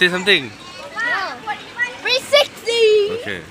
Say something. 360! Okay.